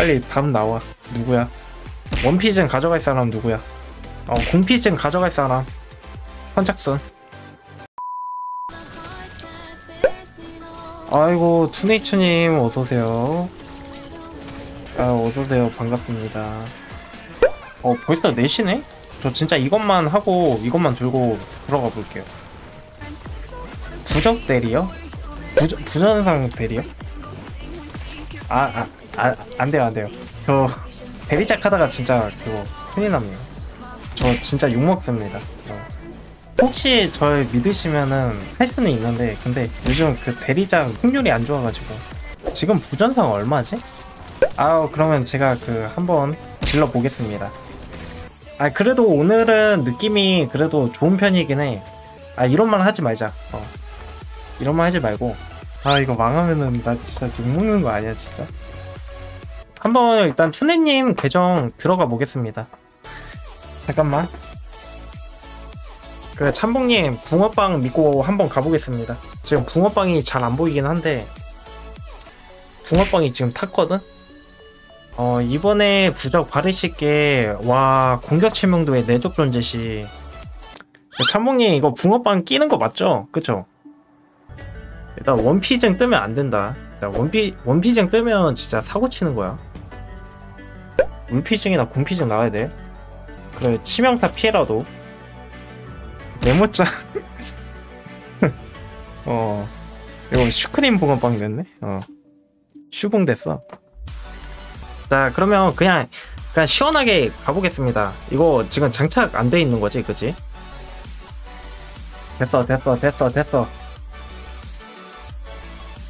빨리 답 나와. 누구야? 원피즌 가져갈 사람 누구야? 어, 공피즌 가져갈 사람. 선착순. 아이고, 투네이처님, 어서오세요. 아, 어서오세요. 반갑습니다. 어, 벌써 4시네? 저 진짜 이것만 하고, 이것만 들고 들어가 볼게요. 부적 대리요? 부저, 부전상 대리요? 아, 아, 아, 안 돼요, 안 돼요. 저 대리작 하다가 진짜 그거 큰일 납니다. 저 진짜 욕먹습니다. 어. 혹시 절 믿으시면은 할 수는 있는데, 근데 요즘 그 대리작 확률이 안 좋아가지고. 지금 부전상 얼마지? 아, 그러면 제가 그 한번 질러 보겠습니다. 아, 그래도 오늘은 느낌이 그래도 좋은 편이긴 해. 아, 이런 말 하지 말자. 어. 이런 말 하지 말고. 아, 이거 망하면은 나 진짜 욕먹는 거 아니야, 진짜. 한번 일단 투네님 계정 들어가 보겠습니다. 잠깐만. 그 참봉님 붕어빵 믿고 한번 가보겠습니다. 지금 붕어빵이 잘 안 보이긴 한데 붕어빵이 지금 탔거든. 어 이번에 부적 바르실게 와 공격 치명도의 내적 존재 시 참봉님 이거 붕어빵 끼는 거 맞죠? 그쵸? 일단 원피증 뜨면 안 된다. 자 원피 원피증 뜨면 진짜 사고 치는 거야. 물피증이나 공피증 나와야 돼. 그래 치명타 피해라도. 메모장. 어. 이거 슈크림 붕어빵 됐네? 어. 슈붕 됐어. 자 그러면 그냥 그냥 시원하게 가보겠습니다. 이거 지금 장착 안 돼 있는 거지 그치? 됐어 됐어 됐어 됐어.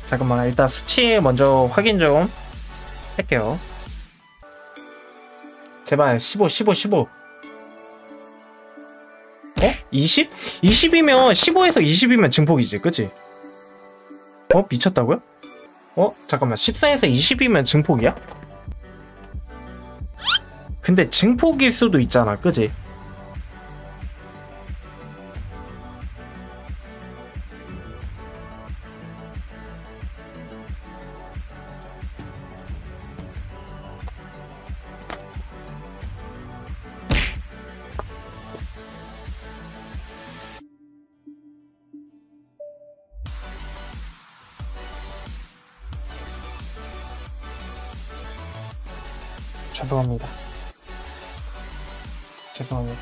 잠깐만 일단 수치 먼저 확인 좀 할게요 제발 15 15 15 어? 20? 20이면 15에서 20이면 증폭이지 그치? 어? 미쳤다고요? 어? 잠깐만 14에서 20이면 증폭이야? 근데 증폭일 수도 있잖아 그치? 죄송합니다. 죄송합니다.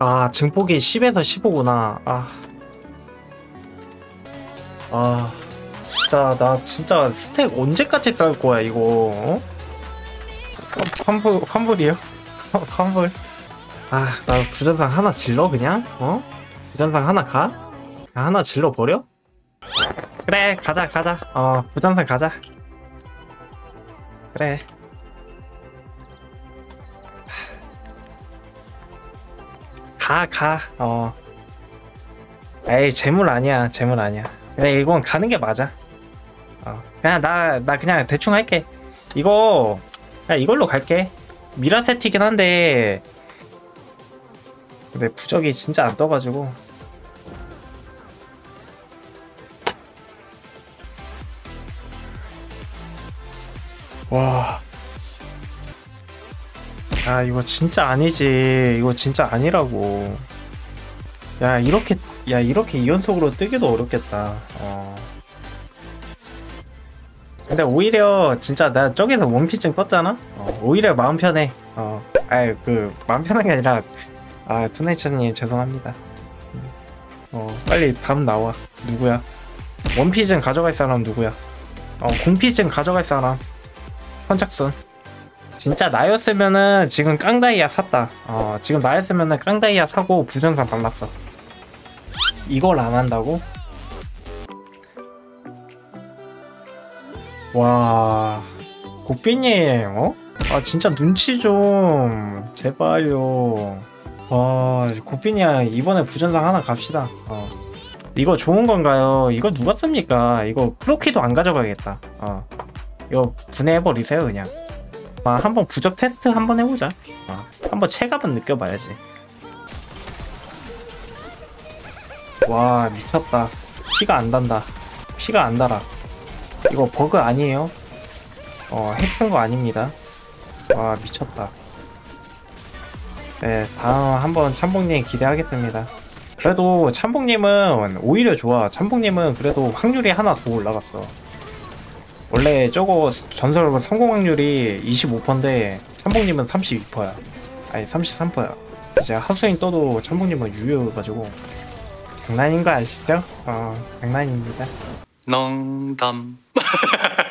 아, 증폭이 10에서 15구나. 아. 아. 진짜, 나 진짜 스택 언제까지 쌓을 거야, 이거. 어? 환불, 환불이요? 환불. 아, 나 부전상 하나 질러, 그냥? 어? 부전상 하나 가? 하나 질러 버려? 그래, 가자, 가자. 어, 부전상 가자. 그래. 가, 가, 어. 에이, 재물 아니야, 재물 아니야. 그래, 이건 가는 게 맞아. 어. 그냥 나, 나 그냥 대충 할게. 이거, 그냥 이걸로 갈게. 미라 세트이긴 한데, 근데 부적이 진짜 안 떠가지고. 와. 아, 이거 진짜 아니지. 이거 진짜 아니라고. 야, 이렇게, 야, 이렇게 2연속으로 뜨기도 어렵겠다. 어. 근데 오히려 진짜 나 저기서 원피증 떴잖아? 어, 오히려 마음 편해. 어. 아유, 그, 마음 편한 게 아니라, 아, 투네이처님 죄송합니다. 어, 빨리 답 나와. 누구야? 원피증 가져갈 사람 누구야? 어, 공피증 가져갈 사람. 선착순 진짜 나였으면은 지금 깡다이아 샀다 어 지금 나였으면은 깡다이아 사고 부전상 발랐어 이걸 안 한다고? 와 고삐님 어? 아 진짜 눈치 좀 제발요 와 고삐니야 이번에 부전상 하나 갑시다 어 이거 좋은 건가요? 이거 누가 씁니까? 이거 프로키도 안 가져가겠다 어 이거 분해해버리세요 그냥 아, 한번 부적 테스트 한번 해보자 아, 한번 체감은 느껴봐야지 와 미쳤다 피가 안 단다 피가 안 달아 이거 버그 아니에요? 어, 핵쓴 거 아닙니다. 와, 미쳤다. 네, 다음 한번 참복님 기대하겠습니다. 그래도 참복님은 오히려 좋아. 참복님은 그래도 확률이 하나 더 올라갔어. 원래 저거 전설 성공 확률이 25%인데 참복님은 32%야. 아니 33%야. 이제 하수인 떠도 참복님은 유효여가지고 장난인 거 아시죠? 어, 장난입니다. 농담.